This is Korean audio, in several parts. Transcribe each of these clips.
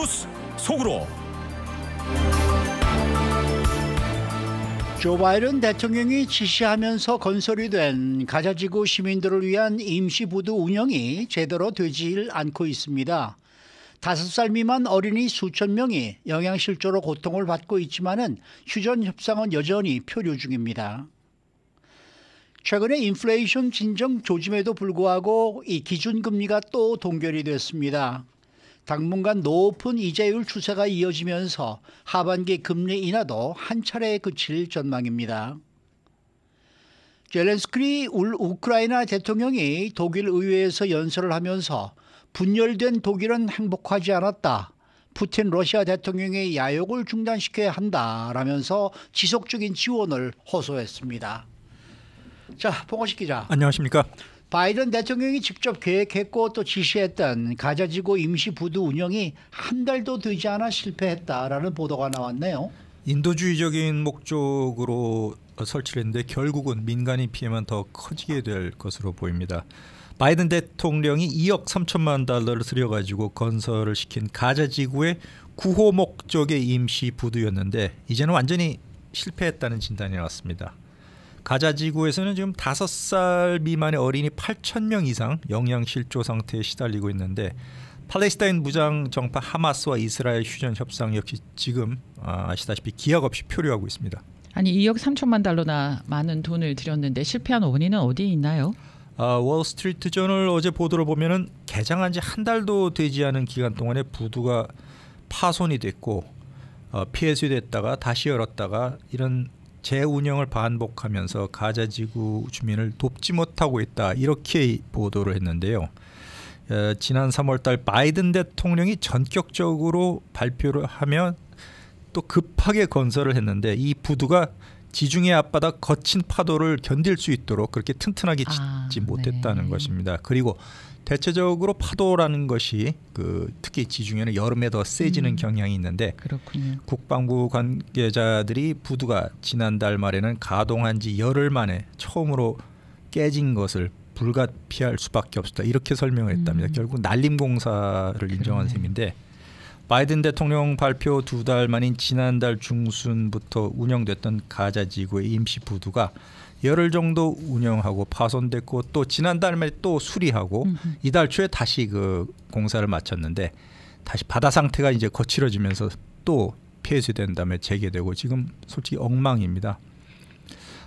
뉴스 속으로 조 바이든 대통령이 지시하면서 건설이 된 가자지구 시민들을 위한 임시부두 운영이 제대로 되질 않고 있습니다. 다섯 살 미만 어린이 수천 명이 영양실조로 고통을 받고 있지만은 휴전 협상은 여전히 표류 중입니다. 최근에 인플레이션 진정 조짐에도 불구하고 이 기준금리가 또 동결이 됐습니다. 당분간 높은 이자율 추세가 이어지면서 하반기 금리 인하도 한 차례 그칠 전망입니다. 젤렌스키 우크라이나 대통령이 독일 의회에서 연설을 하면서 분열된 독일은 행복하지 않았다. 푸틴 러시아 대통령의 야욕을 중단시켜야 한다라면서 지속적인 지원을 호소했습니다. 자, 봉호식 기자. 안녕하십니까? 바이든 대통령이 직접 계획했고 또 지시했던 가자지구 임시 부두 운영이 한 달도 되지 않아 실패했다라는 보도가 나왔네요. 인도주의적인 목적으로 설치를 했는데 결국은 민간인 피해만 더 커지게 될 것으로 보입니다. 바이든 대통령이 2억 3천만 달러를 들여가지고 건설을 시킨 가자지구의 구호 목적의 임시 부두였는데 이제는 완전히 실패했다는 진단이 나왔습니다. 가자 지구에서는 지금 다섯 살 미만의 어린이 8천 명 이상 영양실조 상태에 시달리고 있는데 팔레스타인 무장 정파 하마스와 이스라엘 휴전 협상 역시 지금 아, 아시다시피 기약 없이 표류하고 있습니다. 아니 2억 3천만 달러나 많은 돈을 들였는데 실패한 원인은 어디에 있나요? 아, 월스트리트 저널 어제 보도를 보면은 개장한 지 한 달도 되지 않은 기간 동안에 부두가 파손이 됐고 어, 폐쇄됐다가 다시 열었다가 이런 재운영을 반복하면서 가자 지구 주민을 돕지 못하고 있다 이렇게 보도를 했는데요. 어, 지난 3월달 바이든 대통령이 전격적으로 발표를 하면 또 급하게 건설을 했는데 이 부두가 지중해 앞바다 거친 파도를 견딜 수 있도록 그렇게 튼튼하게 아, 짓지 아, 못했다는 네. 것입니다. 그리고 대체적으로 파도라는 것이 그 특히 지중해는 여름에 더 세지는 음, 경향이 있는데 그렇군요. 국방부 관계자들이 부두가 지난달 말에는 가동한 지 열흘 만에 처음으로 깨진 것을 불가피할 수밖에 없었다 이렇게 설명을 했답니다. 음. 결국 날림 공사를 인정한 그러네. 셈인데 바이든 대통령 발표 두 달 만인 지난달 중순부터 운영됐던 가자 지구의 임시 부두가 열흘 정도 운영하고 파손됐고 또 지난달 말에 또 수리하고 음흠. 이달 초에 다시 그 공사를 마쳤는데 다시 바다 상태가 이제 거칠어지면서 또 폐쇄된 다음에 재개되고 지금 솔직히 엉망입니다.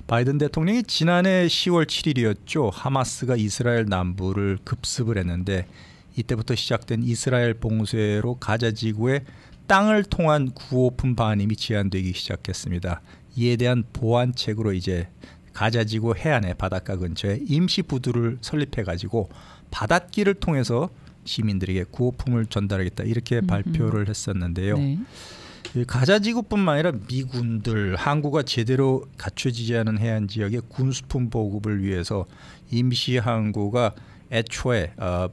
바이든 대통령이 지난해 10월 7일이었죠. 하마스가 이스라엘 남부를 급습을 했는데 이때부터 시작된 이스라엘 봉쇄로 가자 지구에 땅을 통한 구호품 반임이 제한되기 시작했습니다. 이에 대한 보완책으로 이제 가자지구 해안의 바닷가 근처에 임시 부두를 설립해 가지고 바닷길을 통해서 시민들에게 구호품을 전달하겠다 이렇게 음흠. 발표를 했었는데요. 네. 가자지구뿐만 아니라 미군들 항구가 제대로 갖춰지지 않은 해안 지역의 군수품 보급을 위해서 임시 항구가 애초에 어,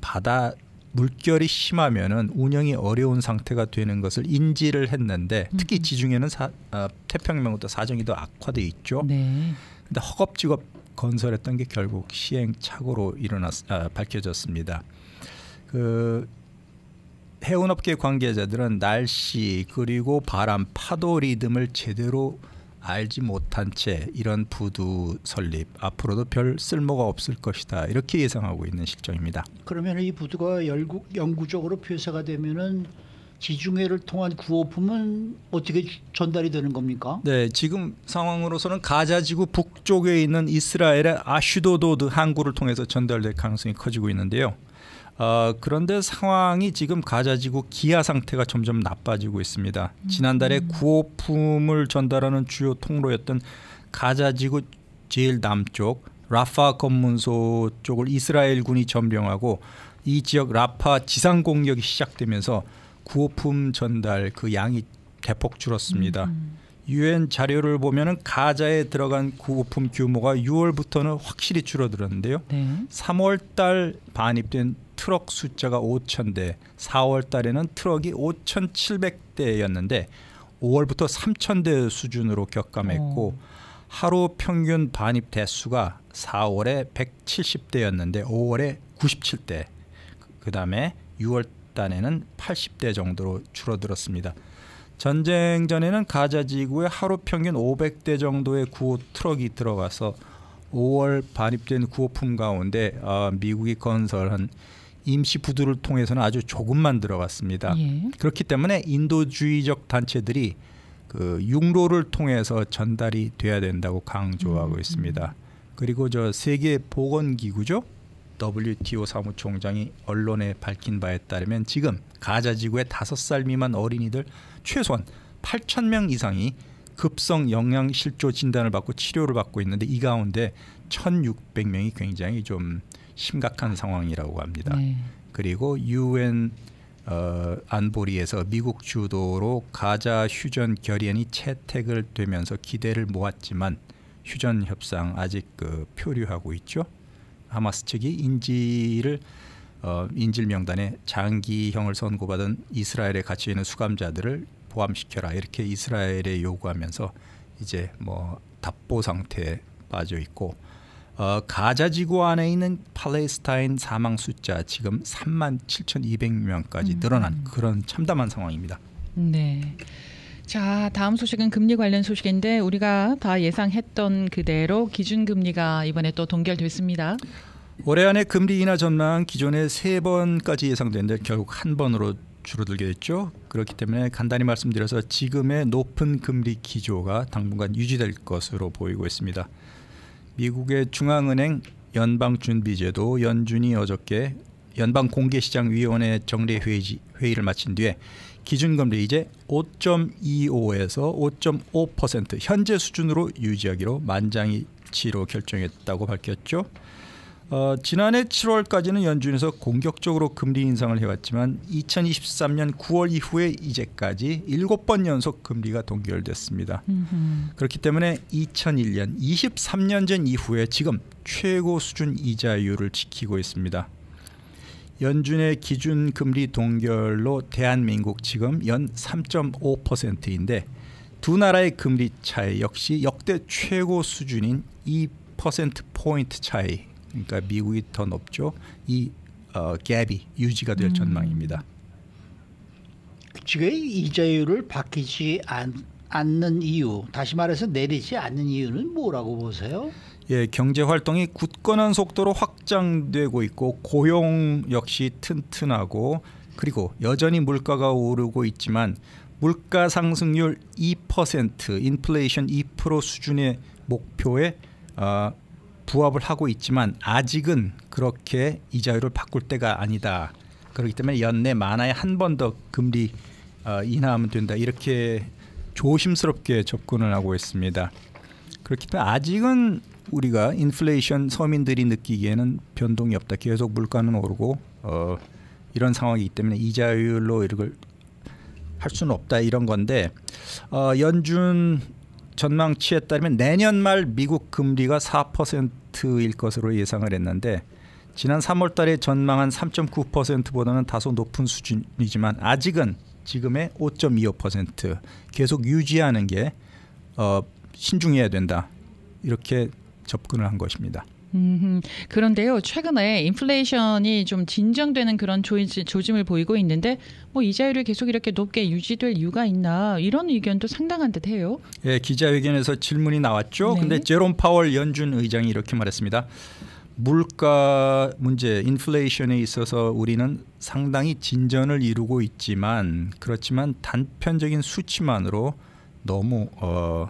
바다 물결이 심하면은 운영이 어려운 상태가 되는 것을 인지를 했는데 특히 지중해는 사, 어, 태평양부터 사정이 더 악화돼 있죠. 네. 근데 허겁지겁 건설했던 게 결국 시행착오로 일어났 아, 밝혀졌습니다. 그 해운업계 관계자들은 날씨 그리고 바람 파도 리듬을 제대로 알지 못한 채 이런 부두 설립 앞으로도 별 쓸모가 없을 것이다 이렇게 예상하고 있는 실정입니다. 그러면 이 부두가 열구, 영구적으로 폐쇄가 되면은 지중해를 통한 구호품은 어떻게 전달이 되는 겁니까? 네, 지금 상황으로서는 가자지구 북쪽에 있는 이스라엘의 아슈도도드 항구를 통해서 전달될 가능성이 커지고 있는데요. 어, 그런데 상황이 지금 가자지구 기아 상태가 점점 나빠지고 있습니다. 지난달에 음. 구호품을 전달하는 주요 통로였던 가자지구 제일 남쪽 라파 검문소 쪽을 이스라엘군이 점령하고 이 지역 라파 지상 공격이 시작되면서 구호품 전달 그 양이 대폭 줄었습니다. 음. 유엔 자료를 보면은 가자에 들어간 구호품 규모가 6월부터는 확실히 줄어들었는데요. 네. 3월 달 반입된 트럭 숫자가 5천 대, 4월 달에는 트럭이 5,700대였는데 5월부터 3천 대 수준으로 격감했고 오. 하루 평균 반입 대수가 4월에 170대였는데 5월에 97대. 그 다음에 6월 달에는 80대 정도로 줄어들었습니다. 전쟁 전에는 가자 지구에 하루 평균 500대 정도의 구호 트럭이 들어가서 5월 반입된 구호품 가운데 어, 미국이 건설한 임시 부두를 통해서는 아주 조금만 들어갔습니다. 예. 그렇기 때문에 인도주의적 단체들이 그 육로를 통해서 전달이 돼야 된다고 강조하고 음, 있습니다. 그리고 저 세계 보건 기구죠. WTO 사무총장이 언론에 밝힌 바에 따르면 지금 가자 지구의 다섯 살 미만 어린이들 최소한 8천 명 이상이 급성 영양 실조 진단을 받고 치료를 받고 있는데 이 가운데 1,600명이 굉장히 좀 심각한 상황이라고 합니다. 네. 그리고 유엔 어, 안보리에서 미국 주도로 가자 휴전 결의안이 채택을 되면서 기대를 모았지만 휴전 협상 아직 그 표류하고 있죠. 하마스 측이 인질을 어, 인질 명단에 장기형을 선고받은 이스라엘에 갇혀 있는 수감자들을 포함시켜라 이렇게 이스라엘에 요구하면서 이제 뭐 답보 상태에 빠져 있고 어, 가자 지구 안에 있는 팔레스타인 사망 숫자 지금 3만 7,200명까지 늘어난 그런 참담한 상황입니다. 네. 자, 다음 소식은 금리 관련 소식인데 우리가 다 예상했던 그대로 기준금리가 이번에 또 동결됐습니다. 올해 안에 금리 인하 전망 기존에 세 번까지 예상됐는데 결국 한 번으로 줄어들게 됐죠. 그렇기 때문에 간단히 말씀드려서 지금의 높은 금리 기조가 당분간 유지될 것으로 보이고 있습니다. 미국의 중앙은행 연방준비제도 연준이 어저께 연방공개시장위원회 정례 회의, 회의를 마친 뒤에 기준금리 이제 5.25에서 5.5% 현재 수준으로 유지하기로 만장일치로 결정했다고 밝혔죠. 어, 지난해 7월까지는 연준에서 공격적으로 금리 인상을 해왔지만 2023년 9월 이후에 이제까지 7번 연속 금리가 동결됐습니다. 음흠. 그렇기 때문에 2001년 23년 전 이후에 지금 최고 수준 이자율을 지키고 있습니다. 연준의 기준 금리 동결로 대한민국 지금 연 3.5%인데 두 나라의 금리 차이 역시 역대 최고 수준인 2% 포인트 차이. 그러니까 미국이 더 높죠. 이 어, 갭이 유지가 될 음. 전망입니다. 지금 이자율을 바뀌지 않, 않는 이유, 다시 말해서 내리지 않는 이유는 뭐라고 보세요? 예, 경제 활동이 굳건한 속도로 확장되고 있고 고용 역시 튼튼하고 그리고 여전히 물가가 오르고 있지만 물가 상승률 2% 인플레이션 2% 수준의 목표에 어, 부합을 하고 있지만 아직은 그렇게 이자율을 바꿀 때가 아니다. 그렇기 때문에 연내 만화에 한 번 더 금리 어, 인하하면 된다. 이렇게 조심스럽게 접근을 하고 있습니다. 그렇기 때문에 아직은 우리가 인플레이션 서민들이 느끼기에는 변동이 없다. 계속 물가는 오르고 어, 이런 상황이기 때문에 이자율로 이걸 할 수는 없다 이런 건데 어, 연준 전망치에 따르면 내년 말 미국 금리가 4%일 것으로 예상을 했는데 지난 3월 달에 전망한 3.9%보다는 다소 높은 수준이지만 아직은 지금의 5.25% 계속 유지하는 게 어, 신중해야 된다 이렇게 접근을 한 것입니다. 그런데요, 최근에 인플레이션이 좀 진정되는 그런 조지, 조짐을 보이고 있는데, 뭐 이자율이 계속 이렇게 높게 유지될 이유가 있나 이런 의견도 상당한 듯해요. 예, 기자회견에서 질문이 나왔죠. 네. 근데 제롬 파월 연준 의장이 이렇게 말했습니다. 물가 문제, 인플레이션에 있어서 우리는 상당히 진전을 이루고 있지만 그렇지만 단편적인 수치만으로 너무 어,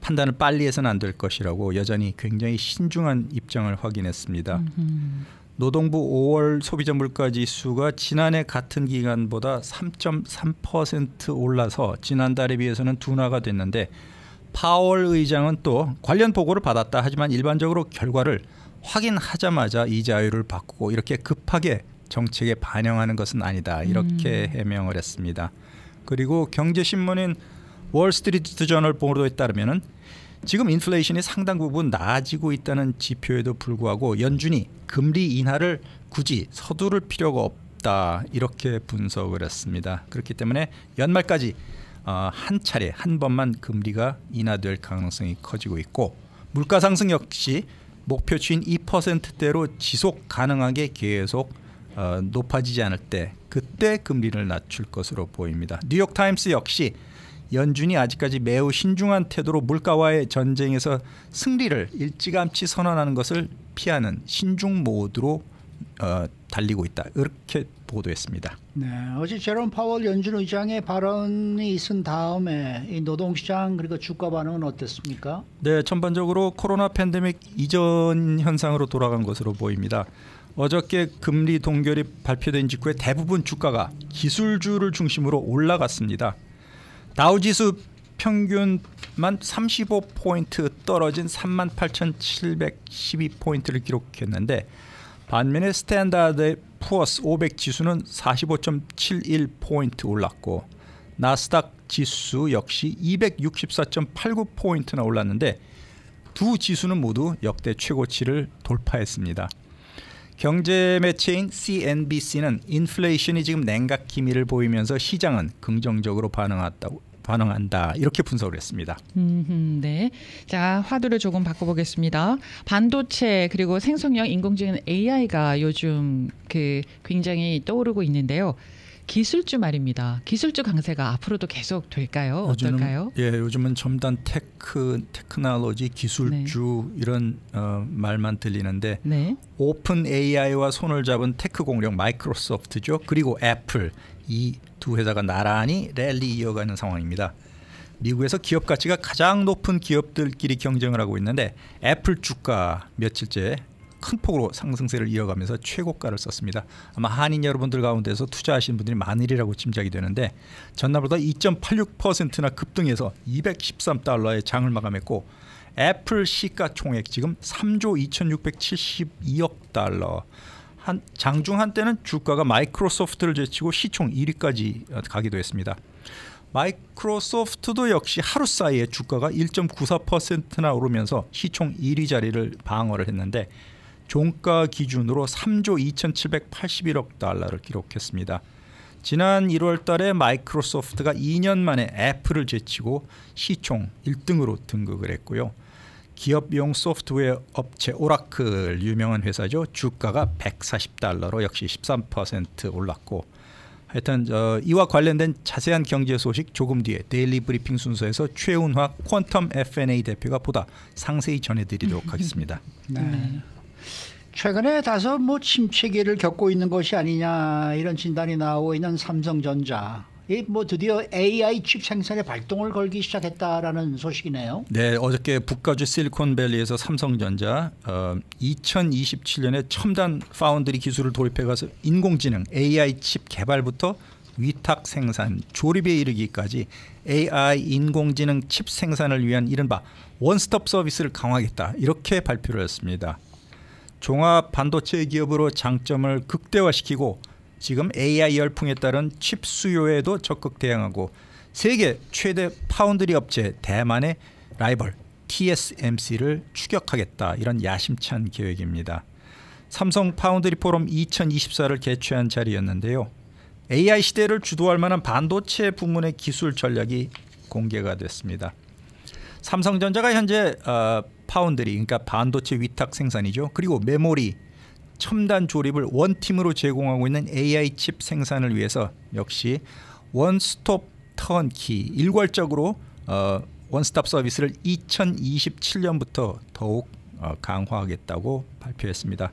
판단을 빨리 해서는 안 될 것이라고 여전히 굉장히 신중한 입장을 확인했습니다. 음. 노동부 5월 소비자 물가 지수가 지난해 같은 기간보다 3.3% 올라서 지난달에 비해서는 둔화가 됐는데 파월 의장은 또 관련 보고를 받았다 하지만 일반적으로 결과를 확인하자마자 이자율을 바꾸고 이렇게 급하게 정책에 반영하는 것은 아니다 이렇게 해명을 했습니다. 그리고 경제신문인 월스트리트 저널 보도에 따르면은 지금 인플레이션이 상당 부분 나아지고 있다는 지표에도 불구하고 연준이 금리 인하를 굳이 서두를 필요가 없다 이렇게 분석을 했습니다. 그렇기 때문에 연말까지 어, 한 차례 한 번만 금리가 인하될 가능성이 커지고 있고 물가 상승 역시 목표치인 2%대로 지속 가능하게 계속 어, 높아지지 않을 때 그때 금리를 낮출 것으로 보입니다. 뉴욕 타임스 역시 연준이 아직까지 매우 신중한 태도로 물가와의 전쟁에서 승리를 일찌감치 선언하는 것을 피하는 신중 모드로 어, 달리고 있다. 이렇게 보도했습니다. 네, 어제 제롬 파월 연준 의장의 발언이 있은 다음에 이 노동시장 그리고 주가 반응은 어땠습니까? 네, 전반적으로 코로나 팬데믹 이전 현상으로 돌아간 것으로 보입니다. 어저께 금리 동결이 발표된 직후에 대부분 주가가 기술주를 중심으로 올라갔습니다. 다우지수 평균만 35포인트 떨어진 38,712포인트를 기록했는데 반면에 스탠다드 푸어스 500 지수는 45.71포인트 올랐고 나스닥 지수 역시 264.89포인트나 올랐는데 두 지수는 모두 역대 최고치를 돌파했습니다. 경제 매체인 CNBC는 인플레이션이 지금 냉각 기미를 보이면서 시장은 긍정적으로 반응했다고 반응한다 이렇게 분석을 했습니다. 음, 네. 자 화두를 조금 바꿔보겠습니다. 반도체 그리고 생성형 인공지능 AI가 요즘 그 굉장히 떠오르고 있는데요. 기술주 말입니다. 기술주 강세가 앞으로도 계속 될까요? 어떨까요? 예, 요즘은 첨단 테크, 테크놀로지, 기술주 네. 이런 어, 말만 들리는데 네. 오픈 AI와 손을 잡은 테크 공룡 마이크로소프트죠. 그리고 애플 이 두 회사가 나란히 랠리 이어가는 상황입니다. 미국에서 기업 가치가 가장 높은 기업들끼리 경쟁을 하고 있는데 애플 주가 며칠째 큰 폭으로 상승세를 이어가면서 최고가를 썼습니다. 아마 한인 여러분들 가운데서 투자하신 분들이 많으리라고 짐작이 되는데 전날보다 2.86%나 급등해서 213달러의 장을 마감했고 애플 시가총액 지금 3조 2,672억 달러. 한 장중 한때는 주가가 마이크로소프트를 제치고 시총 1위까지 가기도 했습니다. 마이크로소프트도 역시 하루 사이에 주가가 1.94%나 오르면서 시총 1위 자리를 방어를 했는데 종가 기준으로 3조 2,781억 달러를 기록했습니다. 지난 1월 달에 마이크로소프트가 2년 만에 애플을 제치고 시총 1등으로 등극을 했고요. 기업용 소프트웨어 업체 오라클 유명한 회사죠. 주가가 140달러로 역시 13% 올랐고 하여튼 어, 이와 관련된 자세한 경제 소식 조금 뒤에 데일리 브리핑 순서에서 최운화 퀀텀 F&A 대표가 보다 상세히 전해드리도록 하겠습니다. 네. 최근에 다소 뭐 침체기를 겪고 있는 것이 아니냐 이런 진단이 나오고 있는 삼성전자. 뭐 드디어 AI 칩 생산에 발동을 걸기 시작했다라는 소식이네요. 네, 어저께 북가주 실리콘밸리에서 삼성전자 어, 2027년에 첨단 파운드리 기술을 도입해 가서 인공지능 AI 칩 개발부터 위탁 생산, 조립에 이르기까지 AI 인공지능 칩 생산을 위한 이른바 원스톱 서비스를 강화하겠다 이렇게 발표를 했습니다. 종합 반도체 기업으로 장점을 극대화시키고 지금 AI 열풍에 따른 칩 수요에도 적극 대응하고 세계 최대 파운드리 업체 대만의 라이벌 TSMC를 추격하겠다 이런 야심찬 계획입니다. 삼성 파운드리 포럼 2024를 개최한 자리였는데요. AI 시대를 주도할 만한 반도체 부문의 기술 전략이 공개가 됐습니다. 삼성전자가 현재 어, 파운드리 그러니까 반도체 위탁 생산이죠. 그리고 메모리 첨단 조립을 원팀으로 제공하고 있는 AI 칩 생산을 위해서 역시 원스톱 턴키 일괄적으로 어, 원스톱 서비스를 2027년부터 더욱 어, 강화하겠다고 발표했습니다.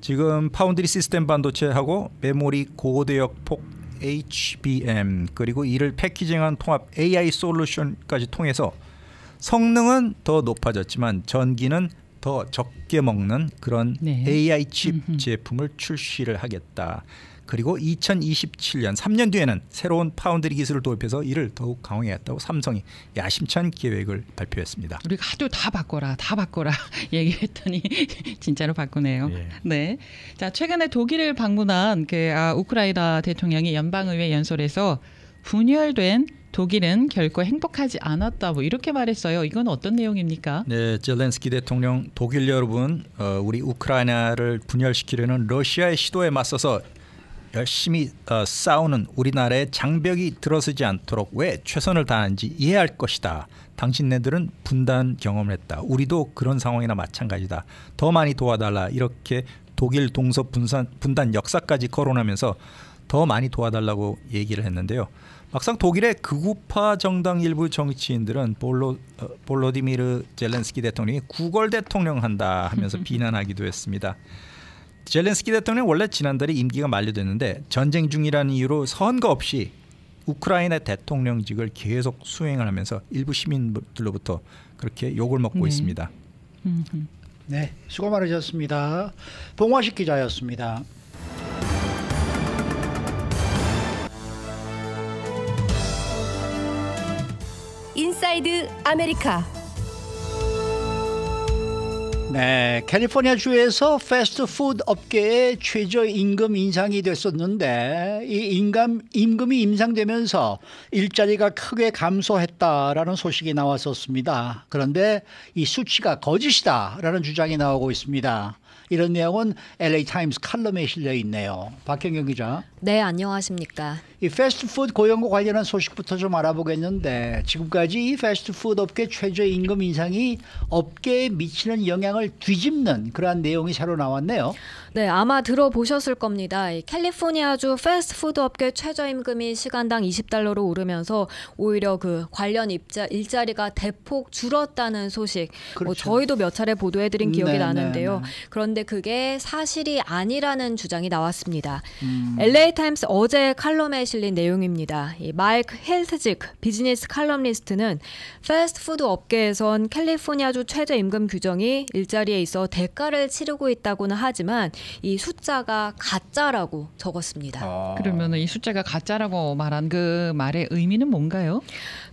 지금 파운드리 시스템 반도체하고 메모리 고대역폭 HBM 그리고 이를 패키징한 통합 AI 솔루션까지 통해서 성능은 더 높아졌지만 전기는 더 적게 먹는 그런 네. AI 칩 음흠. 제품을 출시를 하겠다. 그리고 2027년 3년 뒤에는 새로운 파운드리 기술을 도입해서 이를 더욱 강화하겠다고 삼성이 야심찬 계획을 발표했습니다. 우리가 하도 다 바꿔라, 다 바꿔라 얘기했더니 진짜로 바꾸네요. 예. 네. 자 최근에 독일을 방문한 그 아, 우크라이나 대통령이 연방의회 연설에서 분열된 독일은 결코 행복하지 않았다. 뭐 이렇게 말했어요. 이건 어떤 내용입니까? 네, 젤렌스키 대통령 독일 여러분, 어, 우리 우크라이나를 분열시키려는 러시아의 시도에 맞서서 열심히 어, 싸우는 우리나라의 장벽이 들어서지 않도록 왜 최선을 다하는지 이해할 것이다. 당신네들은 분단 경험을 했다. 우리도 그런 상황이나 마찬가지다. 더 많이 도와달라. 이렇게 독일 동서 분산, 분단 역사까지 거론하면서 더 많이 도와달라고 얘기를 했는데요. 막상 독일의 극우파 정당 일부 정치인들은 볼로 어, 볼로디미르 젤렌스키 대통령이 구걸 대통령 한다 하면서 비난하기도 했습니다. 젤렌스키 대통령 원래 지난달에 임기가 만료됐는데 전쟁 중이라는 이유로 선거 없이 우크라이나 대통령직을 계속 수행을 하면서 일부 시민들로부터 그렇게 욕을 먹고 네. 있습니다. 네, 수고 많으셨습니다. 봉화식 기자였습니다. 인사이드 아메리카 네, 캘리포니아 주에서 패스트푸드 업계의 최저임금 인상이 됐었는데 이 임금 임금이 인상되면서 일자리가 크게 감소했다라는 소식이 나왔었습니다. 그런데 이 수치가 거짓이다라는 주장이 나오고 있습니다. 이런 내용은 LA 타임스 칼럼에 실려 있네요. 박경경 기자. 네, 안녕하십니까. 이 패스트푸드 고용과 관련한 소식부터 좀 알아보겠는데 지금까지 이 패스트푸드 업계 최저임금 인상이 업계에 미치는 영향을 뒤집는 그러한 내용이 새로 나왔네요. 네, 아마 들어보셨을 겁니다. 캘리포니아주 패스트푸드 업계 최저임금이 시간당 20달러로 오르면서 오히려 그 관련 입자, 일자리가 대폭 줄었다는 소식 뭐 그렇죠. 뭐 저희도 몇 차례 보도해드린 기억이 네, 나는데요. 네, 네. 그런데 그게 사실이 아니라는 주장이 나왔습니다. 음. LA 타임스 어제 칼럼에 실린 내용입니다. 이 마이클 힐트직 비즈니스 칼럼리스트는 패스트푸드 업계에선 캘리포니아주 최저임금 규정이 일자리에 있어 대가를 치르고 있다고는 하지만 이 숫자가 가짜라고 적었습니다. 아. 그러면 이 숫자가 가짜라고 말한 그 말의 의미는 뭔가요?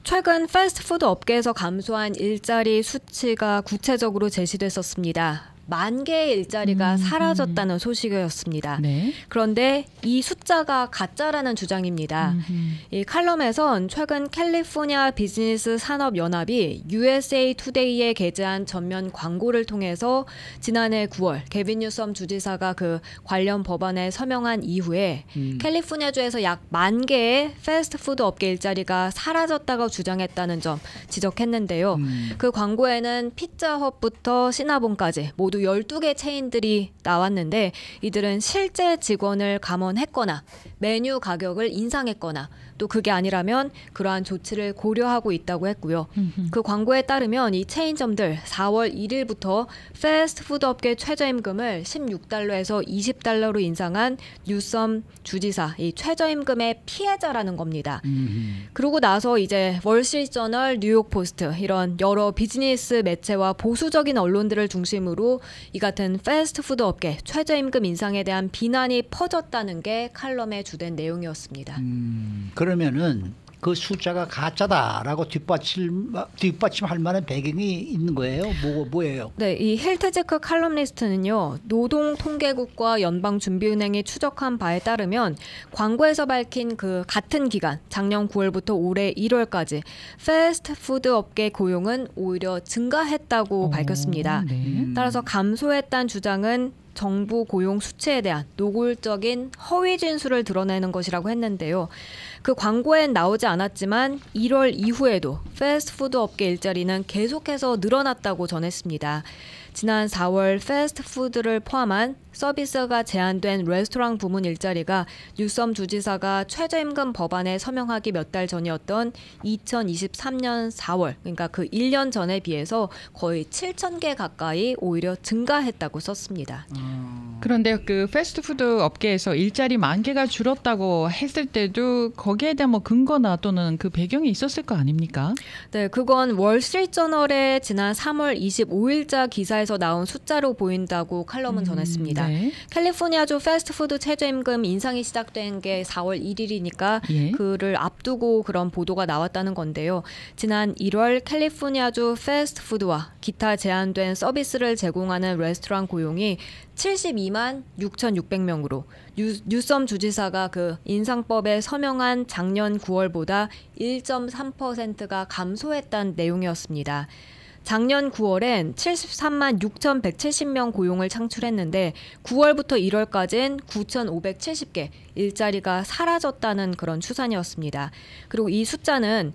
최근 패스트푸드 업계에서 감소한 일자리 수치가 구체적으로 제시됐었습니다. 만 개의 일자리가 음, 사라졌다는 소식이었습니다. 네. 그런데 이 숫자가 가짜라는 주장입니다. 음, 이 칼럼에선 최근 캘리포니아 비즈니스 산업 연합이 USA 투데이에 게재한 전면 광고를 통해서 지난해 9월 개빈 뉴섬 주지사가 그 관련 법안에 서명한 이후에 음. 캘리포니아주에서 약 만 개의 패스트푸드 업계 일자리가 사라졌다고 주장했다는 점 지적했는데요. 음. 그 광고에는 피자헛부터 시나본까지 모두 모두 12개 체인들이 나왔는데 이들은 실제 직원을 감원했거나 메뉴 가격을 인상했거나 또 그게 아니라면 그러한 조치를 고려하고 있다고 했고요. 그 광고에 따르면 이 체인점들 4월 1일부터 패스트푸드 업계 최저임금을 16달러에서 20달러로 인상한 뉴섬 주지사 이 최저임금의 피해자라는 겁니다. 그러고 나서 이제 월스트릿저널, 뉴욕 포스트 이런 여러 비즈니스 매체와 보수적인 언론들을 중심으로 이 같은 패스트푸드 업계 최저임금 인상에 대한 비난이 퍼졌다는 게 칼럼의 주된 내용이었습니다. 음, 그 러면은 그 숫자가 가짜다라고 뒷받침 뒷받침할 만한 배경이 있는 거예요? 뭐 뭐예요? 네, 이 힐트직 칼럼니스트는요. 노동 통계국과 연방 준비은행이 추적한 바에 따르면 광고에서 밝힌 그 같은 기간 작년 9월부터 올해 1월까지 패스트푸드 업계 고용은 오히려 증가했다고 오, 밝혔습니다. 네. 따라서 감소했다는 주장은 정부 고용 수치에 대한 노골적인 허위 진술을 드러내는 것이라고 했는데요. 그 광고엔 나오지 않았지만 1월 이후에도 패스트푸드 업계 일자리는 계속해서 늘어났다고 전했습니다. 지난 4월 패스트푸드를 포함한 서비스가 제한된 레스토랑 부문 일자리가 뉴섬 주지사가 최저임금 법안에 서명하기 몇 달 전이었던 2023년 4월, 그러니까 그 1년 전에 비해서 거의 7천 개 가까이 오히려 증가했다고 썼습니다. 음. 그런데 그 패스트푸드 업계에서 일자리 만 개가 줄었다고 했을 때도 거기에 대한 뭐 근거나 또는 그 배경이 있었을 거 아닙니까? 네, 그건 월스트리트저널의 지난 3월 25일자 기사에서 나온 숫자로 보인다고 칼럼은 음, 전했습니다. 네. 캘리포니아주 패스트푸드 최저임금 인상이 시작된 게 4월 1일이니까 예. 그를 앞두고 그런 보도가 나왔다는 건데요. 지난 1월 캘리포니아주 패스트푸드와 기타 제한된 서비스를 제공하는 레스토랑 고용이 72만 6,600명으로 뉴섬 주지사가 그 인상법에 서명한 작년 9월보다 1.3%가 감소했다는 내용이었습니다. 작년 9월엔 73만 6,170명 고용을 창출했는데 9월부터 1월까지는 9,570개 일자리가 사라졌다는 그런 추산이었습니다. 그리고 이 숫자는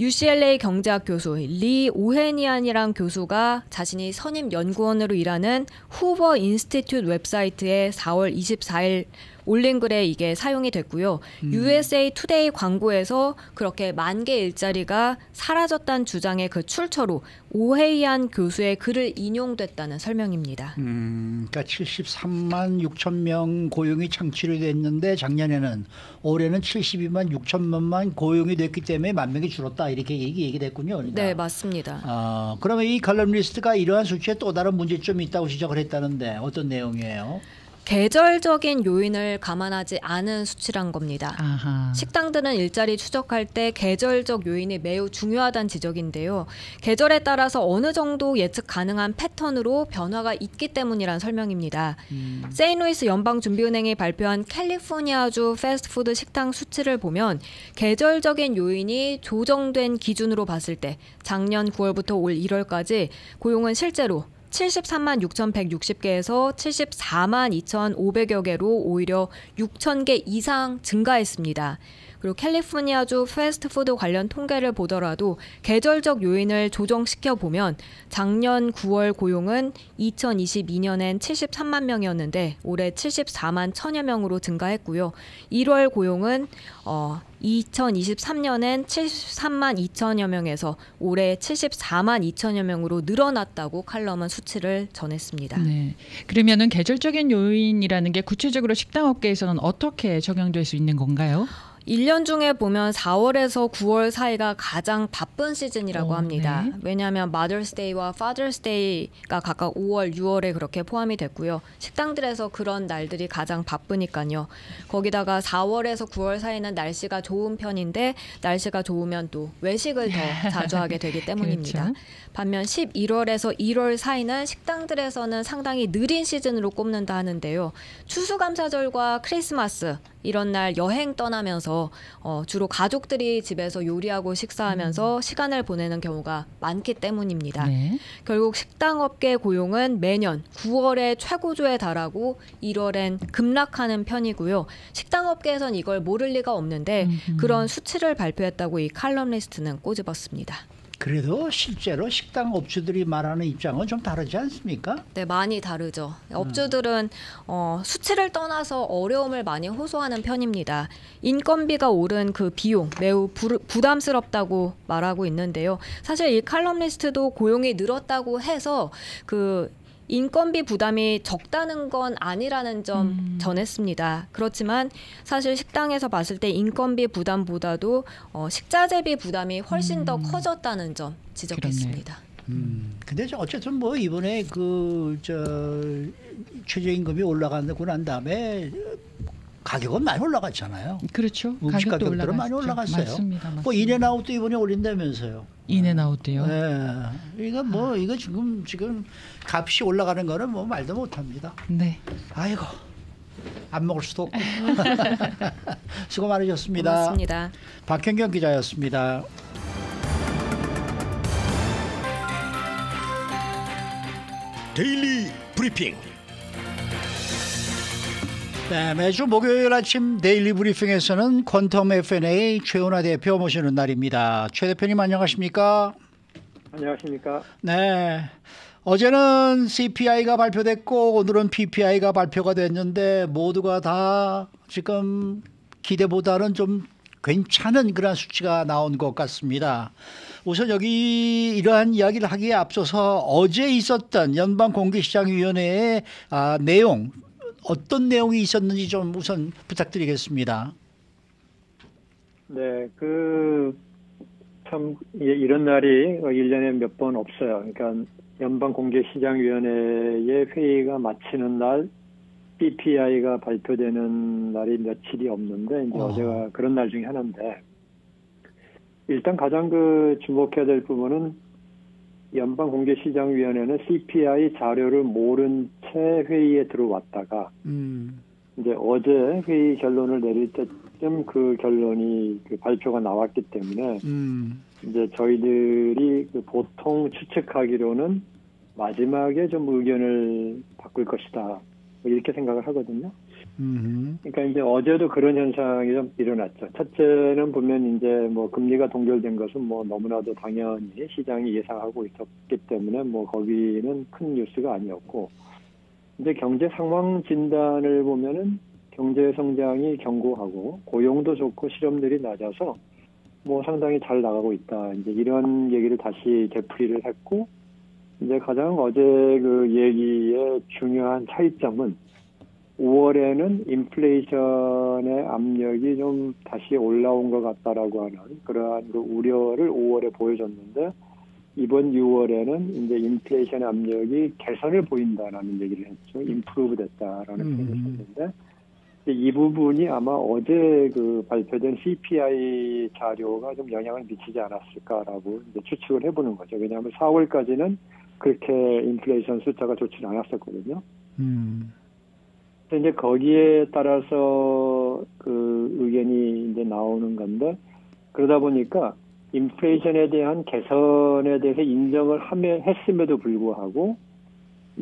UCLA 경제학 교수 리 오헤니안이란 교수가 자신이 선임 연구원으로 일하는 Hoover Institute 웹사이트에 4월 24일 올린 글에 이게 사용이 됐고요. 음. USA Today 광고에서 그렇게 만 개 일자리가 사라졌다는 주장의 그 출처로 오헤이안 교수의 글을 인용됐다는 설명입니다. 음, 그러니까 73만 6천 명 고용이 창출이 됐는데 작년에는 올해는 72만 6천만 고용이 됐기 때문에 만 명이 줄었다 이렇게 얘기 얘기됐군요. 그러니까. 네, 맞습니다. 아, 그러면 이 칼럼니스트가 이러한 수치에 또 다른 문제점이 있다고 지적을 했다는데 어떤 내용이에요? 계절적인 요인을 감안하지 않은 수치란 겁니다. 아하. 식당들은 일자리 추적할 때 계절적 요인이 매우 중요하다는 지적인데요. 계절에 따라서 어느 정도 예측 가능한 패턴으로 변화가 있기 때문이란 설명입니다. 음. 세인루이스 연방준비은행이 발표한 캘리포니아주 패스트푸드 식당 수치를 보면 계절적인 요인이 조정된 기준으로 봤을 때 작년 9월부터 올 1월까지 고용은 실제로 73만 6,160개에서 74만 2,500여 개로 오히려 6,000개 이상 증가했습니다. 그리고 캘리포니아주 패스트푸드 관련 통계를 보더라도 계절적 요인을 조정시켜 보면 작년 9월 고용은 2022년엔 73만 명이었는데 올해 74만 1천여 명으로 증가했고요. 1월 고용은 어 2023년엔 73만 2천여 명에서 올해 74만 2천여 명으로 늘어났다고 칼럼은 수치를 전했습니다. 네. 그러면은 계절적인 요인이라는 게 구체적으로 식당 업계에서는 어떻게 적용될 수 있는 건가요? 1년 중에 보면 4월에서 9월 사이가 가장 바쁜 시즌이라고 오, 어, 합니다. 네. 왜냐하면 Mother's Day와 Father's Day가 각각 5월, 6월에 그렇게 포함이 됐고요. 식당들에서 그런 날들이 가장 바쁘니까요. 거기다가 4월에서 9월 사이는 날씨가 좋은 편인데 날씨가 좋으면 또 외식을 더 자주 하게 되기 때문입니다. 그렇죠. 반면 11월에서 1월 사이는 식당들에서는 상당히 느린 시즌으로 꼽는다 하는데요. 추수감사절과 크리스마스 이런 날 여행 떠나면서 어, 주로 가족들이 집에서 요리하고 식사하면서 음. 시간을 보내는 경우가 많기 때문입니다. 네. 결국 식당업계 고용은 매년 9월에 최고조에 달하고 1월엔 급락하는 편이고요. 식당업계에선 이걸 모를 리가 없는데 음흠. 그런 수치를 발표했다고 이 칼럼리스트는 꼬집었습니다. 그래도 실제로 식당 업주들이 말하는 입장은 좀 다르지 않습니까? 네, 많이 다르죠. 업주들은 어, 수치를 떠나서 어려움을 많이 호소하는 편입니다. 인건비가 오른 그 비용 매우 부, 부담스럽다고 말하고 있는데요. 사실 이 칼럼리스트도 고용이 늘었다고 해서 그 인건비 부담이 적다는 건 아니라는 점 음. 전했습니다. 그렇지만 사실 식당에서 봤을 때 인건비 부담보다도 어, 식자재비 부담이 훨씬 음. 더 커졌다는 점 지적했습니다. 음, 근데 어쨌든 뭐 이번에 그 저 최저임금이 올라가고 난 다음에 가격은 많이 올라갔잖아요. 그렇죠. 음식 가격들은 많이 올라갔어요. 맞습니다, 맞습니다. 뭐 인앤아웃도 이번에 올린다면서요. In-N-Out도요. 네. 이거 뭐 이거 지금 지금 값이 올라가는 거는 뭐 말도 못 합니다. 네. 아이고. 안 먹을 수도 없고. 수고 많으셨습니다. 고맙습니다. 박현경 기자였습니다. Daily Briefing. 네, 매주 목요일 아침 Daily Briefing에서는 퀀텀 FNA 최은하 대표 모시는 날입니다. 최 대표님 안녕하십니까? 안녕하십니까? 네. 어제는 CPI가 발표됐고 오늘은 PPI가 발표가 됐는데 모두가 다 지금 기대보다는 좀 괜찮은 그런 수치가 나온 것 같습니다. 우선 여기 이러한 이야기를 하기에 앞서서 어제 있었던 연방공개시장위원회의 아, 내용 어떤 내용이 있었는지 좀 우선 부탁드리겠습니다. 네, 그, 참, 이런 날이 1년에 몇 번 없어요. 그러니까 연방공개시장위원회의 회의가 마치는 날, BPI가 발표되는 날이 며칠이 없는데, 이제 어. 어제가 그런 날 중에 하나인데, 일단 가장 그 주목해야 될 부분은 연방공개시장위원회는 CPI 자료를 모른 채 회의에 들어왔다가 음. 이제 어제 회의 결론을 내릴 때쯤 그 결론이 그 발표가 나왔기 때문에 음. 이제 저희들이 그 보통 추측하기로는 마지막에 좀 의견을 바꿀 것이다 뭐 이렇게 생각을 하거든요. 그러니까 이제 어제도 그런 현상이 좀 일어났죠. 첫째는 보면 이제 뭐 금리가 동결된 것은 뭐 너무나도 당연히 시장이 예상하고 있었기 때문에 뭐 거기는 큰 뉴스가 아니었고, 근데 경제 상황 진단을 보면은 경제 성장이 견고하고 고용도 좋고 실업률이 낮아서 뭐 상당히 잘 나가고 있다. 이제 이런 얘기를 다시 되풀이를 했고, 이제 가장 어제 그 얘기의 중요한 차이점은 5월에는 인플레이션의 압력이 좀 다시 올라온 것 같다라고 하는 그러한 그 우려를 5월에 보여줬는데 이번 6월에는 이제 인플레이션 압력이 개선을 보인다라는 얘기를 했죠. 임프루브 됐다라는 음. 표현을 썼는데 이 부분이 아마 어제 그 발표된 CPI 자료가 좀 영향을 미치지 않았을까라고 이제 추측을 해보는 거죠. 왜냐하면 4월까지는 그렇게 인플레이션 숫자가 좋지는 않았었거든요. 음. 이제 거기에 따라서 그 의견이 이제 나오는 건데 그러다 보니까 인플레이션에 대한 개선에 대해서 인정을 하며 했음에도 불구하고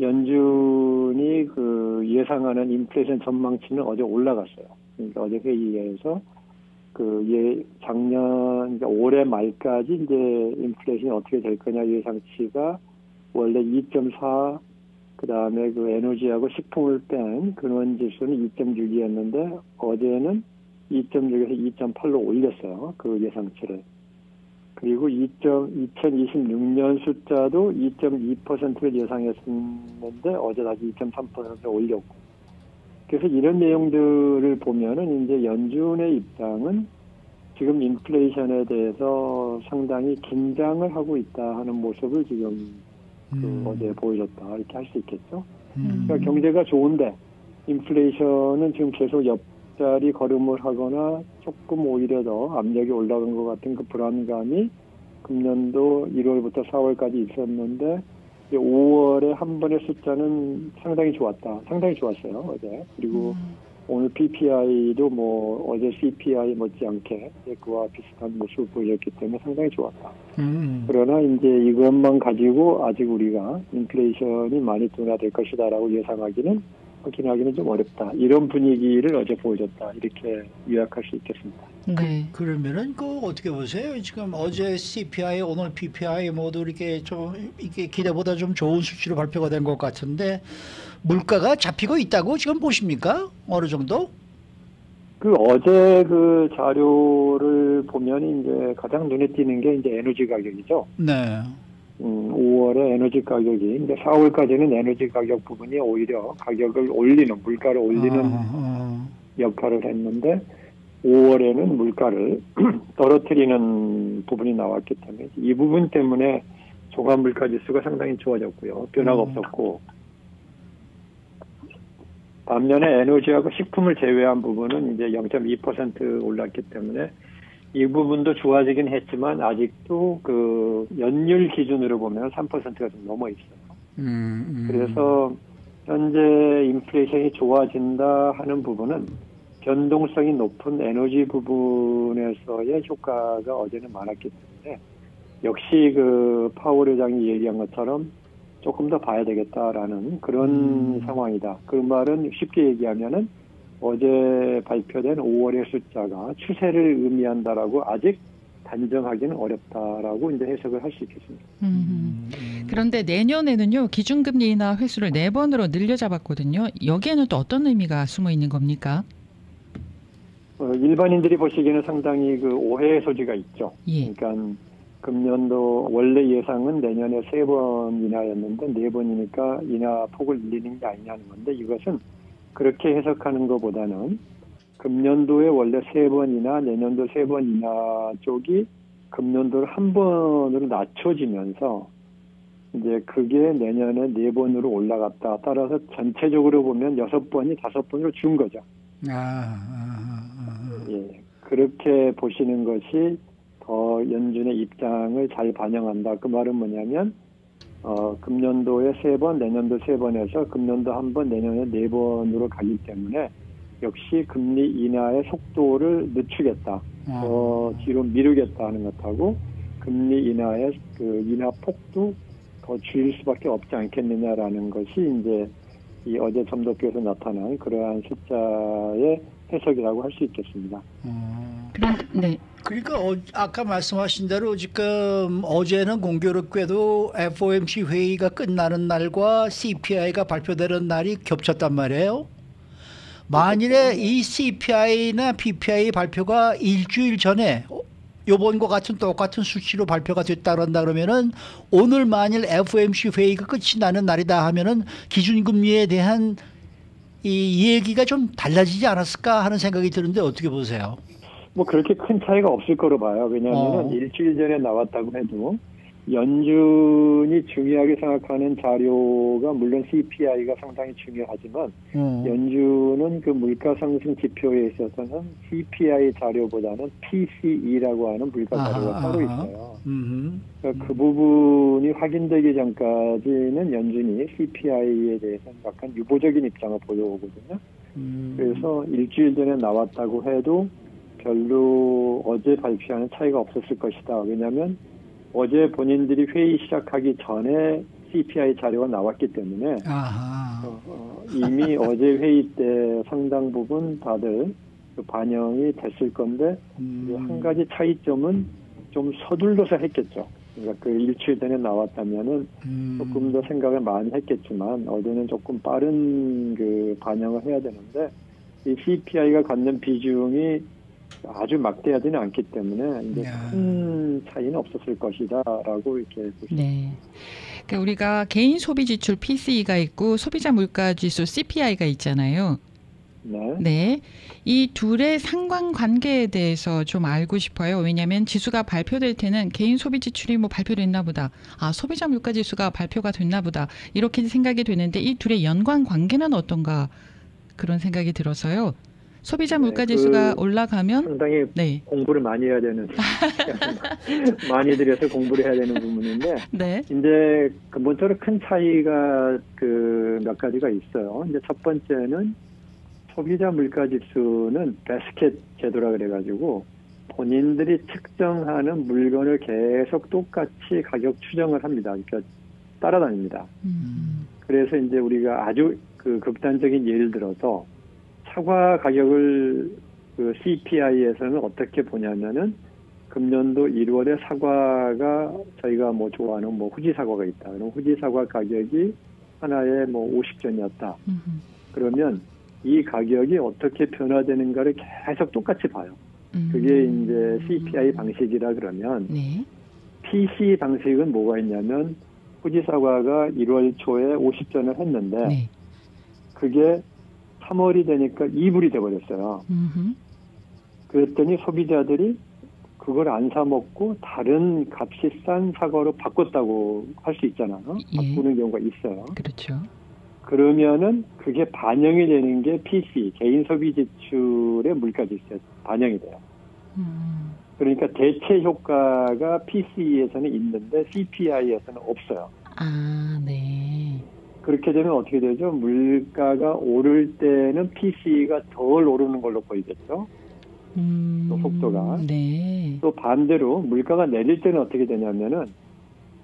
연준이 그 예상하는 인플레이션 전망치는 어제 올라갔어요. 그러니까 어제 회의에서 그 예, 작년 그러니까 올해 말까지 이제 인플레이션이 어떻게 될 거냐 예상치가 원래 2.4 그다음에 그 에너지하고 식품을 뺀 근원 지수는 2.6이었는데 어제는 2.6에서 2.8로 올렸어요. 그 예상치를. 그리고 2 2026년 숫자도 2.2%를 예상했었는데 어제 다시 2.3%를 올렸고. 그래서 이런 내용들을 보면은 이제 연준의 입장은 지금 인플레이션에 대해서 상당히 긴장을 하고 있다 하는 모습을 지금 그 음. 어제 보여줬다 이렇게 할 수 있겠죠. 음. 그러니까 경제가 좋은데 인플레이션은 지금 계속 옆자리 걸음을 하거나 조금 오히려 더 압력이 올라간 것 같은 그 불안감이 금년도 1월부터 4월까지 있었는데 5월에 한 번의 숫자는 상당히 좋았다. 상당히 좋았어요 어제. 그리고 음. 오늘 PPI도 뭐 어제 CPI 못지않게 그와 비슷한 모습을 보였기 때문에 상당히 좋았다. 음. 그러나 이제 이것만 가지고 아직 우리가 인플레이션이 많이 둔화될 것이다라고 예상하기는 확인하기는 좀 어렵다. 이런 분위기를 어제 보여줬다. 이렇게 요약할 수 있겠습니다. 네. 그, 러면은 그 어떻게 보세요? 지금 어제 CPI, 오늘 PPI 모두 이렇게 좀 이게 기대보다 좀 좋은 수치로 발표가 된 것 같은데 물가가 잡히고 있다고 지금 보십니까? 어느 정도? 그 어제 그 자료를 보면 이제 가장 눈에 띄는 게 이제 에너지 가격이죠. 네. 음, 5월에 에너지 가격이 이제 4월까지는 에너지 가격 부분이 오히려 가격을 올리는 물가를 올리는 아, 아. 역할을 했는데 5월에는 물가를 떨어뜨리는 부분이 나왔기 때문에 이 부분 때문에 종합 물가 지수가 상당히 좋아졌고요. 변화가 음. 없었고 반면에 에너지하고 식품을 제외한 부분은 이제 0.2% 올랐기 때문에 이 부분도 좋아지긴 했지만 아직도 그 연율 기준으로 보면 3%가 좀 넘어 있어요. 음, 음. 그래서 현재 인플레이션이 좋아진다 하는 부분은 변동성이 높은 에너지 부분에서의 효과가 어제는 많았기 때문에 역시 그 파월 회장이 얘기한 것처럼 조금 더 봐야 되겠다라는 그런 음. 상황이다. 그 말은 쉽게 얘기하면은 어제 발표된 5월의 숫자가 추세를 의미한다라고 아직 단정하기는 어렵다라고 이제 해석을 할 수 있겠습니다. 음. 그런데 내년에는요 기준금리 인하 횟수를 네 번으로 늘려 잡았거든요. 여기에는 또 어떤 의미가 숨어 있는 겁니까? 어, 일반인들이 보시기에는 상당히 그 오해의 소지가 있죠. 예. 그러니까 금년도 원래 예상은 내년에 세 번 인하였는데 네 번이니까 인하 폭을 늘리는 게 아니냐는 건데 이것은 그렇게 해석하는 것보다는 금년도에 원래 세 번이나 내년도 세번 인하 쪽이 금년도를 한 번으로 낮춰지면서 이제 그게 내년에 네 번으로 올라갔다. 따라서 전체적으로 보면 여섯 번이 다섯 번으로 준 거죠. 아, 아, 아, 아. 예, 그렇게 보시는 것이 더 연준의 입장을 잘 반영한다. 그 말은 뭐냐면 어, 금년도에 세 번, 내년도 세 번에서 금년도 한 번, 내년에 네 번으로 가기 때문에 역시 금리 인하의 속도를 늦추겠다. 아. 더 뒤로 미루겠다 하는 것하고 금리 인하의 그 인하 폭도 더 줄일 수밖에 없지 않겠느냐라는 것이 이제 이 어제 점도표에서 나타난 그러한 숫자의 해석이라고 할 수 있겠습니다. 음. 그럼 네. 그러니까 어, 아까 말씀하신 대로 지금 어제는 공교롭게도 FOMC 회의가 끝나는 날과 CPI가 발표되는 날이 겹쳤단 말이에요. 만일에 이 CPI나 PPI 발표가 일주일 전에 요번과 같은 똑같은 수치로 발표가 됐다 그런다 그러면은 오늘 만일 FOMC 회의가 끝이 나는 날이다 하면은 기준금리에 대한 이 얘기가 좀 달라지지 않았을까 하는 생각이 드는데 어떻게 보세요? 뭐 그렇게 큰 차이가 없을 거로 봐요. 왜냐하면 어. 일주일 전에 나왔다고 해도 연준이 중요하게 생각하는 자료가 물론 CPI가 상당히 중요하지만 음. 연준은 그 물가 상승 지표에 있어서는 CPI 자료보다는 PCE라고 하는 물가 자료가 아하, 따로 있어요. 그러니까 그 부분이 확인되기 전까지는 연준이 CPI에 대해서 약간 유보적인 입장을 보여오거든요. 음. 그래서 일주일 전에 나왔다고 해도 별로 어제 발표하는 차이가 없었을 것이다. 왜냐하면 어제 본인들이 회의 시작하기 전에 CPI 자료가 나왔기 때문에 어, 어, 이미 어제 회의 때 상당 부분 다들 그 반영이 됐을 건데 음. 한 가지 차이점은 좀 서둘러서 했겠죠. 그러니까 그 일주일 전에 나왔다면은 음. 조금 더 생각을 많이 했겠지만 어제는 조금 빠른 그 반영을 해야 되는데 이 CPI가 갖는 비중이 아주 막대하지는 않기 때문에 이제 큰 차이는 없었을 것이다라고 이렇게 네. 그러니까 우리가 개인 소비 지출 PCE가 있고 소비자 물가 지수 CPI가 있잖아요. 네. 네. 이 둘의 상관 관계에 대해서 좀 알고 싶어요. 왜냐하면 지수가 발표될 때는 개인 소비 지출이 뭐 발표됐나 보다. 아, 소비자 물가 지수가 발표가 됐나 보다. 이렇게 생각이 되는데 이 둘의 연관 관계는 어떤가 그런 생각이 들어서요. 소비자 물가 네, 지수가 그 올라가면 상당히 네. 공부를 많이 해야 되는 많이 들여서 공부를 해야 되는 부분인데 네. 이제 근본적으로 큰 차이가 그 몇 가지가 있어요. 이제 첫 번째는 소비자 물가 지수는 베스켓 제도라 그래가지고 본인들이 측정하는 물건을 계속 똑같이 가격 추정을 합니다. 그러니까 따라다닙니다. 음. 그래서 이제 우리가 아주 그 극단적인 예를 들어서 사과 가격을 그 CPI에서는 어떻게 보냐면은 금년도 1월에 사과가 저희가 뭐 좋아하는 뭐 후지 사과가 있다. 그럼 후지 사과 가격이 하나에 뭐 50전이었다. 그러면 이 가격이 어떻게 변화되는가를 계속 똑같이 봐요. 음. 그게 이제 CPI 방식이라 그러면 네. PC 방식은 뭐가 있냐면 후지 사과가 1월 초에 50전을 했는데 네. 그게 3월이 되니까 2불이 돼버렸어요. 그랬더니 소비자들이 그걸 안 사 먹고 다른 값이 싼 사과로 바꿨다고 할 수 있잖아요. 예. 바꾸는 경우가 있어요. 그렇죠. 그러면은 그게 반영이 되는 게 PC 개인 소비 지출의 물가 지수에 반영이 돼요. 음. 그러니까 대체 효과가 PC에서는 있는데 CPI에서는 없어요. 아, 네. 그렇게 되면 어떻게 되죠? 물가가 오를 때는 PC가 덜 오르는 걸로 보이겠죠. 음, 또 속도가. 네. 또 반대로 물가가 내릴 때는 어떻게 되냐면은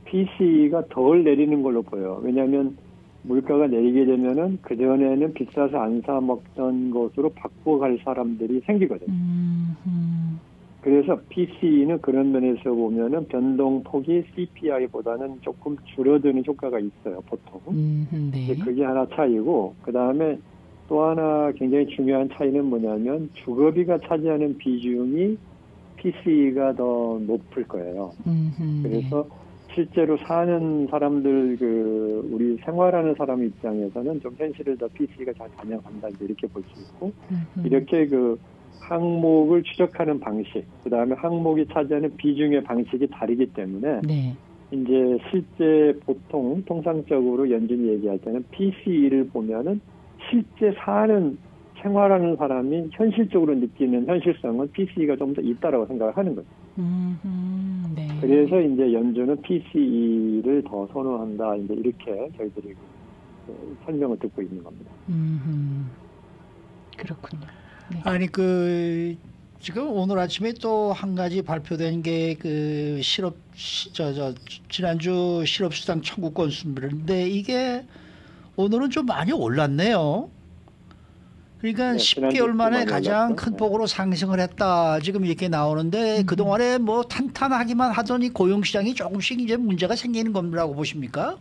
PC가 덜 내리는 걸로 보여요. 왜냐하면 물가가 내리게 되면은 그 전에는 비싸서 안 사 먹던 것으로 바꿔갈 사람들이 생기거든요. 음, 음. 그래서 PC는 그런 면에서 보면은 변동폭이 CPI보다는 조금 줄어드는 효과가 있어요, 보통. 음, 네. 그게 하나 차이고, 그 다음에 또 하나 굉장히 중요한 차이는 뭐냐면 주거비가 차지하는 비중이 PC가 더 높을 거예요. 음, 네. 그래서 실제로 사는 사람들 그 우리 생활하는 사람 입장에서는 좀 현실을 더 PC가 잘 반영한다 이렇게 볼 수 있고 음, 이렇게 그 항목을 추적하는 방식, 그 다음에 항목이 차지하는 비중의 방식이 다르기 때문에 네. 이제 실제 보통 통상적으로 연준이 얘기할 때는 PCE를 보면은 실제 사는 생활하는 사람이 현실적으로 느끼는 현실성은 PCE가 좀 더 있다라고 생각을 하는 거죠. 음, 네. 그래서 이제 연준은 PCE를 더 선호한다. 이제 이렇게 저희들이 그 설명을 듣고 있는 겁니다. 음, 그렇군요. 네. 아니 그 지금 오늘 아침에 또 한 가지 발표된 게 그 실업 저 저 지난주 실업 수당 청구 건수인데 이게 오늘은 좀 많이 올랐네요. 그러니까 네, 10개월 만에 가장 큰 네. 폭으로 상승을 했다. 지금 이렇게 나오는데 음. 그동안에 뭐 탄탄하기만 하더니 고용시장이 조금씩 이제 문제가 생기는 겁니다고 보십니까?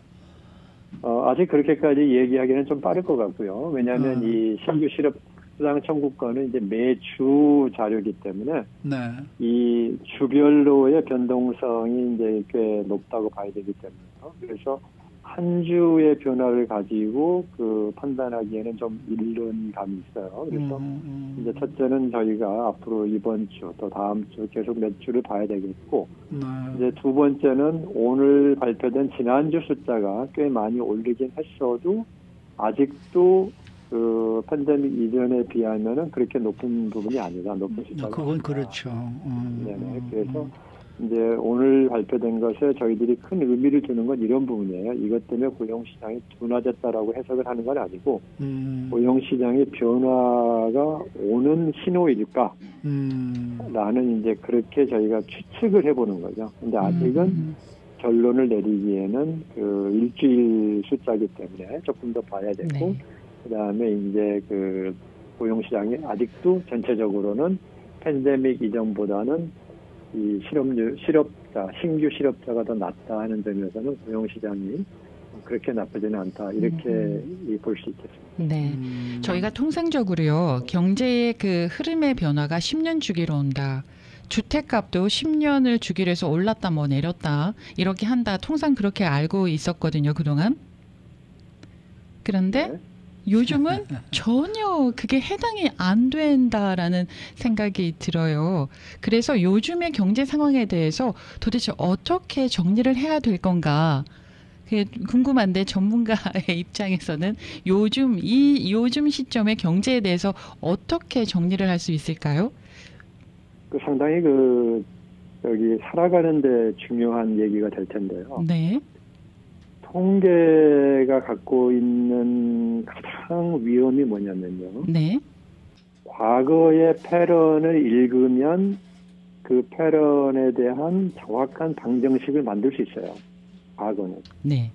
어, 아직 그렇게까지 얘기하기는 좀 빠를 것 같고요. 왜냐하면 음. 이 신규 실업 수당 청구권은 이제 매주 자료이기 때문에 네. 이 주별로의 변동성이 이제 꽤 높다고 봐야 되기 때문에 그래서 한 주의 변화를 가지고 그 판단하기에는 좀 이른 감이 있어요. 그래서 음, 음. 이제 첫째는 저희가 앞으로 이번 주 또 다음 주 계속 몇 주를 봐야 되겠고 네. 이제 두 번째는 오늘 발표된 지난주 숫자가 꽤 많이 오르긴 했어도 아직도 그 팬데믹 이전에 비하면은 그렇게 높은 부분이 아니다. 높은 숫자가. 그건 그렇죠. 음, 네네. 그래서 음. 이제 오늘 발표된 것에 저희들이 큰 의미를 두는 건 이런 부분이에요. 이것 때문에 고용 시장이 둔화됐다라고 해석을 하는 건 아니고 음. 고용 시장의 변화가 오는 신호일까? 음. 라는 이제 그렇게 저희가 추측을 해보는 거죠. 근데 아직은 음. 결론을 내리기에는 그 일주일 숫자기 때문에 조금 더 봐야 되고 네. 그다음에 이제 그 고용 시장이 아직도 전체적으로는 팬데믹 이전보다는 이 실업률, 실업자, 신규 실업자가 더 낮다 하는 점에서는 고용 시장이 그렇게 나쁘지는 않다 이렇게 음. 볼수 있겠습니다. 네, 음. 저희가 통상적으로요 경제의 그 흐름의 변화가 10년 주기로 온다. 주택값도 10년을 주기로 해서 올랐다 뭐 내렸다 이렇게 한다. 통상 그렇게 알고 있었거든요 그동안. 그런데 네. 요즘은 전혀 그게 해당이 안 된다라는 생각이 들어요. 그래서 요즘의 경제 상황에 대해서 도대체 어떻게 정리를 해야 될 건가? 궁금한데 전문가의 입장에서는 요즘 이 요즘 시점의 경제에 대해서 어떻게 정리를 할 수 있을까요? 그 상당히 그 여기 살아가는데 중요한 얘기가 될 텐데요. 네. 통계가 갖고 있는 가장 위험이 뭐냐면요. 네. 과거의 패런을 읽으면 그 패런에 대한 정확한 방정식을 만들 수 있어요. 과거는. 네.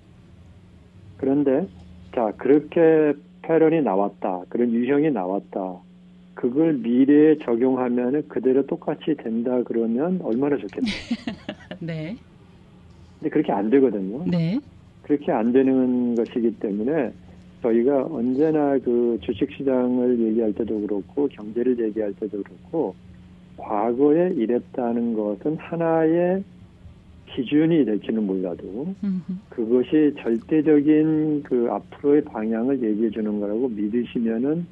그런데 자 그렇게 패런이 나왔다. 그런 유형이 나왔다. 그걸 미래에 적용하면 그대로 똑같이 된다 그러면 얼마나 좋겠어요. 네. 근데 그렇게 안 되거든요. 네. 그렇게 안 되는 것이기 때문에 저희가 언제나 그 주식시장을 얘기할 때도 그렇고 경제를 얘기할 때도 그렇고 과거에 이랬다는 것은 하나의 기준이 될지는 몰라도 그것이 절대적인 그 앞으로의 방향을 얘기해 주는 거라고 믿으시면은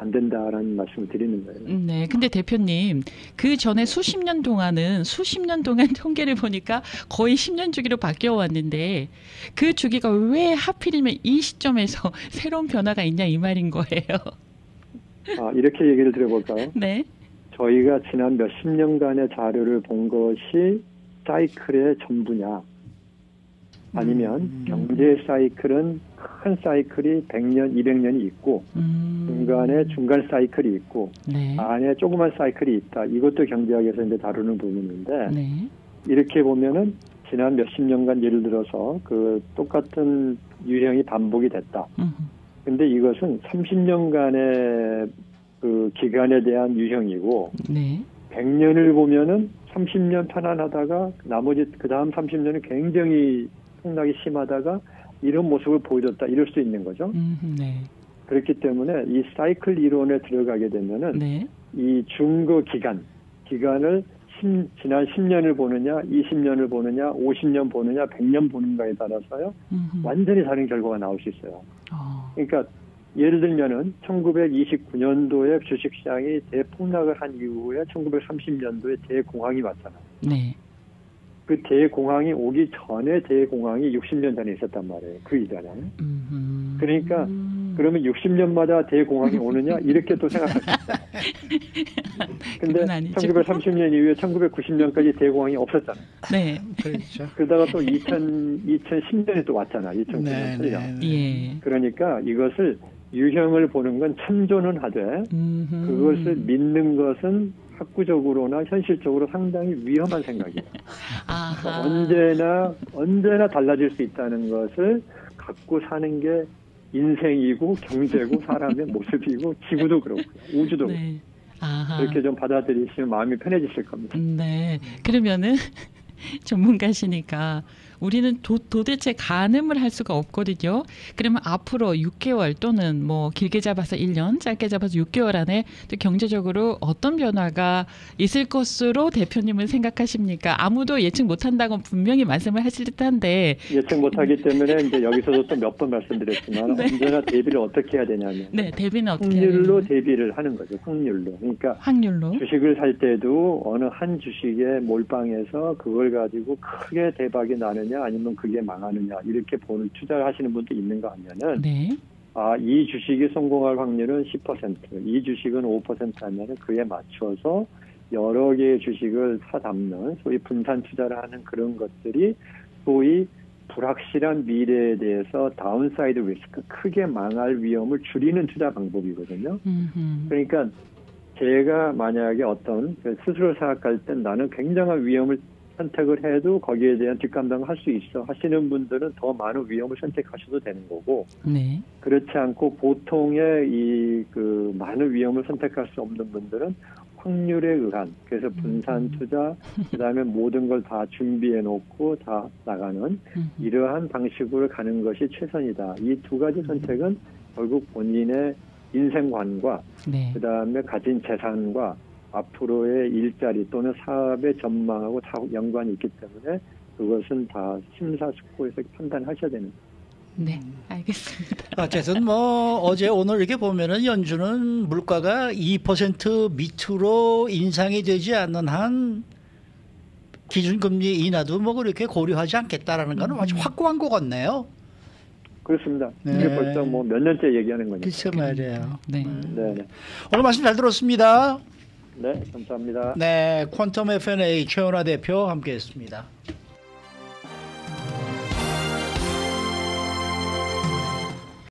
안 된다라는 말씀을 드리는 거예요. 네. 근데 대표님, 그 전에 수십 년 동안은 수십 년 동안 통계를 보니까 거의 10년 주기로 바뀌어 왔는데 그 주기가 왜 하필이면 이 시점에서 새로운 변화가 있냐 이 말인 거예요. 아, 이렇게 얘기를 드려볼까요? 네. 저희가 지난 몇십 년간의 자료를 본 것이 사이클의 전부냐? 아니면 음. 경제 사이클은 큰 사이클이 100년, 200년이 있고 음. 중간에 중간 사이클이 있고 네. 안에 조그만 사이클이 있다. 이것도 경제학에서 이제 다루는 부분인데 네. 이렇게 보면은 지난 몇십 년간 예를 들어서 그 똑같은 유형이 반복이 됐다. 음. 근데 이것은 30년간의 그 기간에 대한 유형이고 네. 100년을 보면은 30년 편안하다가 나머지 그 다음 30년은 굉장히 폭락이 심하다가 이런 모습을 보여줬다 이럴 수 있는 거죠. 음, 네. 그렇기 때문에 이 사이클 이론에 들어가게 되면은 네. 이 중거 기간 기간을 10, 지난 10년을 보느냐, 20년을 보느냐, 50년 보느냐, 100년 보는가에 따라서요 음흠. 완전히 다른 결과가 나올 수 있어요. 어. 그러니까 예를 들면은 1929년도에 주식시장이 대폭락을 한 이후에 1930년도에 대공황이 왔잖아요. 네. 그 대공황이 오기 전에 대공황이 60년 전에 있었단 말이에요. 그 이전에. 그러니까 그러면 60년마다 대공황이 오느냐 이렇게 또 생각할 수 있어요. 근데 1930년 이후에 1990년까지 대공황이 없었잖아요. 네. 그렇죠. 그러다가 또 2000, 2010년에 또 왔잖아. 2009년 네, 네, 네. 예. 그러니까 이것을 유형을 보는 건 참조는 하되 그것을 믿는 것은 학구적으로나 현실적으로 상당히 위험한 생각이에요. 언제나 언제나 달라질 수 있다는 것을 갖고 사는 게 인생이고 경제고 사람의 모습이고 지구도 그렇고요. 우주도 네. 그렇게 좀 받아들이시면 마음이 편해지실 겁니다. 네. 그러면은 전문가시니까 우리는 도, 도대체 가늠을 할 수가 없거든요. 그러면 앞으로 6개월 또는 뭐 길게 잡아서 1년, 짧게 잡아서 6개월 안에 또 경제적으로 어떤 변화가 있을 것으로 대표님은 생각하십니까? 아무도 예측 못한다고 분명히 말씀을 하실 듯한데 예측 못하기 때문에 이제 여기서도 또 몇 번 말씀드렸지만 네. 언제나 대비를 어떻게 해야 되냐면 네, 대비는 어떻게 확률로 대비를 하는 거죠. 확률로. 그러니까 확률로 주식을 살 때도 어느 한 주식에 몰빵해서 그걸 가지고 크게 대박이 나는 되느냐 아니면 그게 망하느냐 이렇게 보는 투자를 하시는 분도 있는가 하면은 네. 아, 이 주식이 성공할 확률은 10%, 이 주식은 5% 하면은 그에 맞춰서 여러 개의 주식을 사담는 소위 분산 투자를 하는 그런 것들이 소위 불확실한 미래에 대해서 downside risk, 크게 망할 위험을 줄이는 투자 방법이거든요. 음흠. 그러니까 제가 만약에 어떤 스스로 생각할 땐 나는 굉장한 위험을 선택을 해도 거기에 대한 뒷감당을 할 수 있어 하시는 분들은 더 많은 위험을 선택하셔도 되는 거고 네. 그렇지 않고 보통의 이 그 많은 위험을 선택할 수 없는 분들은 확률에 의한 그래서 분산 음. 투자 그다음에 모든 걸 다 준비해 놓고 다 나가는 음. 이러한 방식으로 가는 것이 최선이다. 이 두 가지 선택은 결국 본인의 인생관과 네. 그다음에 가진 재산과 앞으로의 일자리 또는 사업의 전망하고 다 연관이 있기 때문에 그것은 다 심사숙고해서 판단하셔야 되는 거예요. 네, 알겠습니다. 어쨌든 뭐 어제 오늘 이렇게 보면은 연준은 물가가 2% 밑으로 인상이 되지 않는 한 기준금리 인하도 뭐 그렇게 고려하지 않겠다라는 거는 아주 음. 확고한 것 같네요. 그렇습니다. 네. 이게 벌써 뭐 몇 년째 얘기하는 거니까. 그렇죠 말이에요. 네. 네. 네. 오늘 말씀 잘 들었습니다. 네, 감사합니다. 네, 퀀텀 FNA 최원화 대표 함께했습니다.